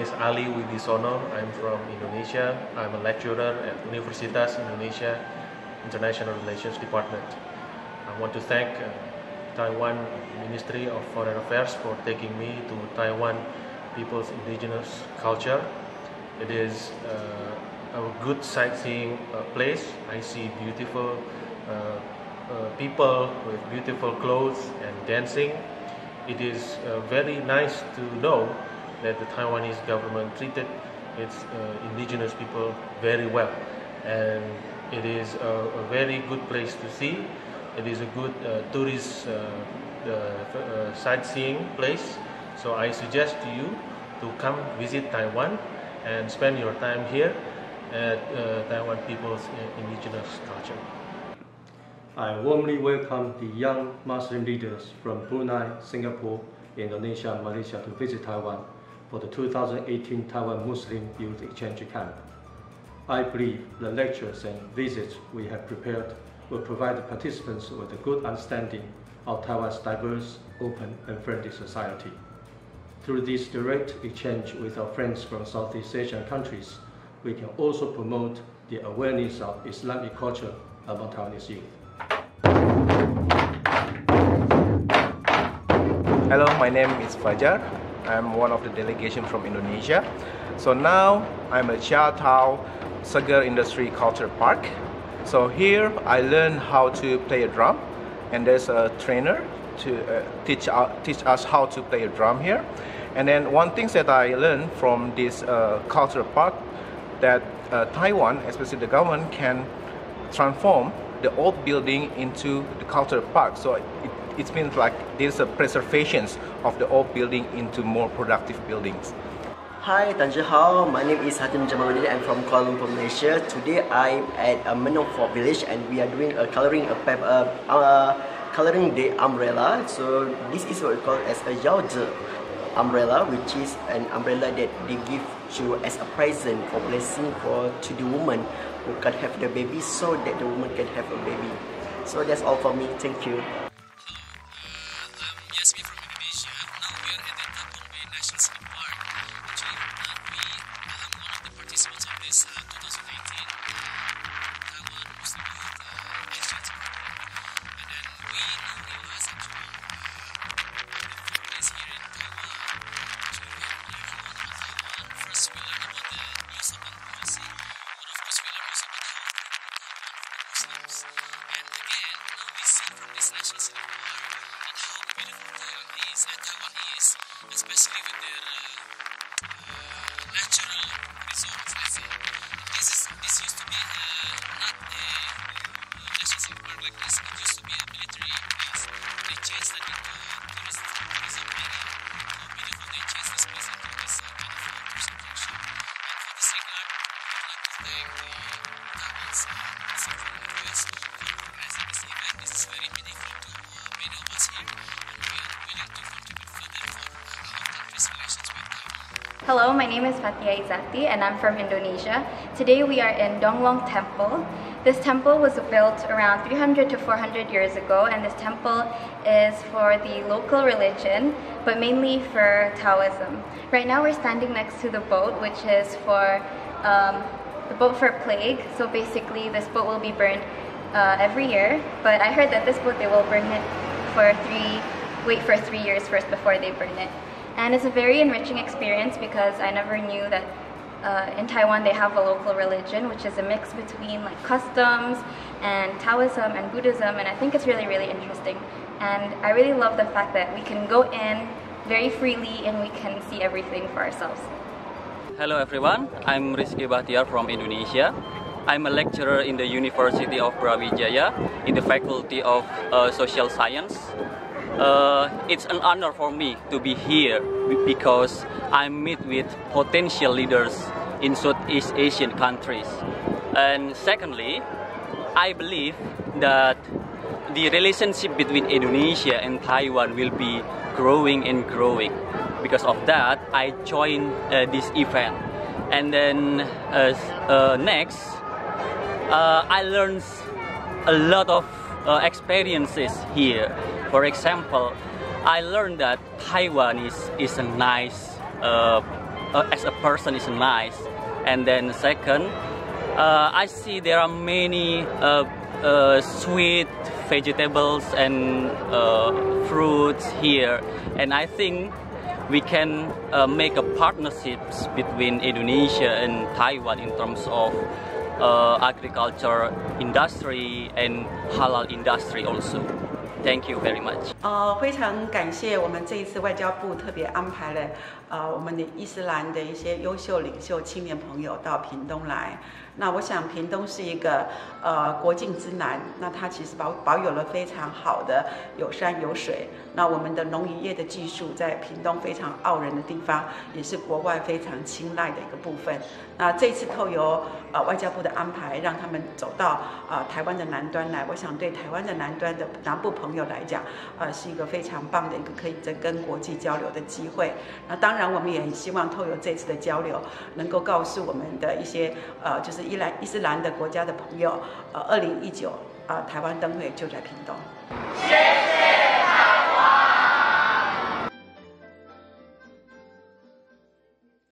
Name is Ali Wibisono. I'm from Indonesia. I'm a lecturer at Universitas Indonesia International Relations Department. I want to thank uh, Taiwan Ministry of Foreign Affairs for taking me to Taiwan people's indigenous culture. It is uh, a good sightseeing uh, place. I see beautiful uh, uh, people with beautiful clothes and dancing. It is uh, very nice to know that the Taiwanese government treated its uh, indigenous people very well. And it is a, a, very good place to see. It is a good uh, tourist uh, sightseeing place. So I suggest to you to come visit Taiwan and spend your time here at uh, Taiwan people's indigenous culture. I warmly welcome the young Muslim leaders from Brunei, Singapore, Indonesia, Malaysia to visit Taiwan for the 2018 Taiwan Muslim Youth Exchange Camp. I believe the lectures and visits we have prepared will provide the participants with a good understanding of Taiwan's diverse, open, and friendly society. Through this direct exchange with our friends from Southeast Asian countries, we can also promote the awareness of Islamic culture among Taiwanese youth. Hello, my name is Fajar. I'm one of the delegation from Indonesia. So now I'm at Chia Tao Sugar Industry Culture Park. So here I learn how to play a drum and there's a trainer to uh, teach, uh, teach us how to play a drum here. And then one thing that I learned from this uh, cultural park that uh, Taiwan, especially the government, can transform the old building into the cultural park. So it, it means like there's a preservation of the old building into more productive buildings. Hi, Tanjihao. My name is Hatim Jamaluddin. I'm from Kuala Lumpur, Malaysia. Today I'm at a Meinong Folk village and we are doing a coloring a uh, uh, coloring the umbrella. So this is what we call as a yaozi umbrella, which is an umbrella that they give you as a present or blessing for to the woman who can have the baby so that the woman can have a baby. So that's all for me. Thank you. Especially with their uh, uh, natural resources. Let's say this is this used to be not a national park like this. It used to be a military base. They changed that into a tourist tourism area. How beautiful they changed this place into this kind of attraction. And for this regard, I would like to thank the Taiwan's uh, Organizing this event. Is very meaningful to uh, many of us here, and we are willing to contribute further for Hello, my name is Fatia Izati and I'm from Indonesia. Today we are in Donglong Temple. This temple was built around 300 to 400 years ago and this temple is for the local religion but mainly for Taoism. Right now we're standing next to the boat which is for um, the boat for plague. So basically this boat will be burned uh, every year but I heard that this boat they will burn it for three, wait for three years first before they burn it. And it's a very enriching experience because I never knew that uh, in Taiwan they have a local religion which is a mix between like customs and Taoism and Buddhism and I think it's really really interesting and I really love the fact that we can go in very freely and we can see everything for ourselves. Hello everyone, I'm Rizky Bahtiar from Indonesia. I'm a lecturer in the University of Brawijaya in the Faculty of uh, Social Science uh, it's an honor for me to be here because I meet with potential leaders in Southeast Asian countries. And secondly, I believe that the relationship between Indonesia and Taiwan will be growing and growing. Because of that, I joined uh, this event. And then uh, next, uh, I learned a lot of uh, experiences here. For example, I learned that Taiwan is, is a nice uh, as a person is nice. And then second, I see there are many uh, sweet vegetables and uh, fruits here, and I think we can make a partnerships between Indonesia and Taiwan in terms of agriculture industry and halal industry also. Thank you very much. 呃，非常感谢我们这一次外交部特别安排了呃我们的伊斯兰的一些优秀领袖青年朋友到屏东来。那我想屏东是一个呃国境之南，那它其实保保有了非常好的有山有水。那我们的农渔业的技术在屏东非常傲人的地方，也是国外非常青睐的一个部分。那这次透由呃外交部的安排，让他们走到啊台湾的南端来，我想对台湾的南端的南部朋友来讲，呃是一个非常棒的一个可以在跟国际交流的机会。那当然，我们也很希望透由这次的交流，能够告诉我们的一些呃就是是伊兰伊斯兰的国家的朋友，呃，二零一九啊台湾灯会就在屏东。